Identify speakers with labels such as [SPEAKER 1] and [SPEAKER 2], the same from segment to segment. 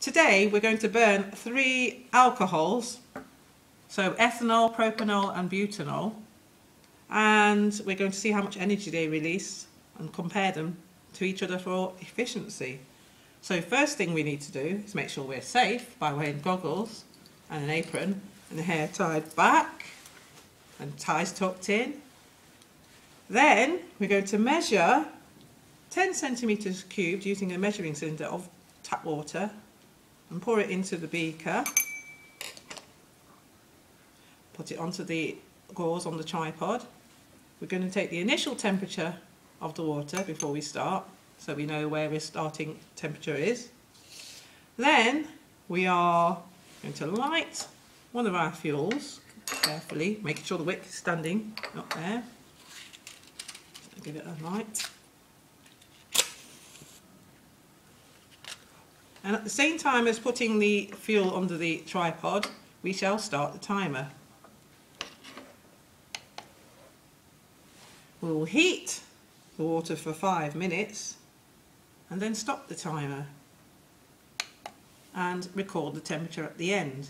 [SPEAKER 1] Today we're going to burn three alcohols, so ethanol, propanol and butanol, and we're going to see how much energy they release and compare them to each other for efficiency. So first thing we need to do is make sure we're safe by wearing goggles and an apron and the hair tied back and ties tucked in. Then we're going to measure 10 centimetres cubed using a measuring cylinder of tap water and pour it into the beaker. Put it onto the gauze on the tripod. We're going to take the initial temperature of the water before we start so we know where our starting temperature is. Then we are going to light one of our fuels carefully, making sure the wick is standing up there. Give it a light. And at the same time as putting the fuel under the tripod, we shall start the timer. We will heat the water for five minutes and then stop the timer and record the temperature at the end.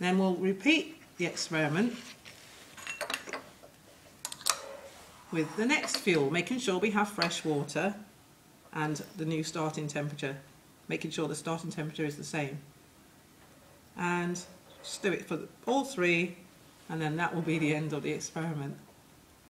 [SPEAKER 1] Then we'll repeat the experiment with the next fuel, making sure we have fresh water and the new starting temperature, making sure the starting temperature is the same. And just do it for all three and then that will be the end of the experiment.